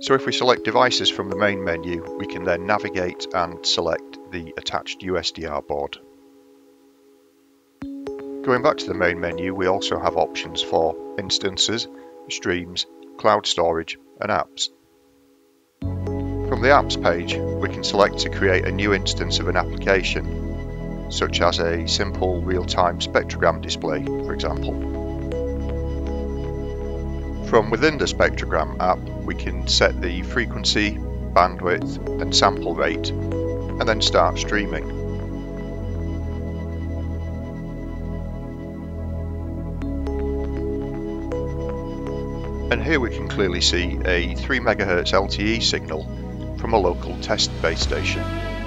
So if we select devices from the main menu, we can then navigate and select the attached uSDR board. Going back to the main menu, we also have options for instances, streams, cloud storage and apps. From the apps page, we can select to create a new instance of an application, such as a simple real-time spectrogram display, for example. From within the spectrogram app, we can set the frequency, bandwidth and sample rate, and then start streaming. And here we can clearly see a 3 MHz LTE signal from a local test base station.